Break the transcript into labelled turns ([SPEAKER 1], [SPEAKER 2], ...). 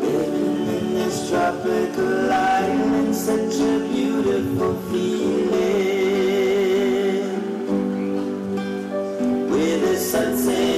[SPEAKER 1] Living in this tropical such a beautiful feeling. With the sunset.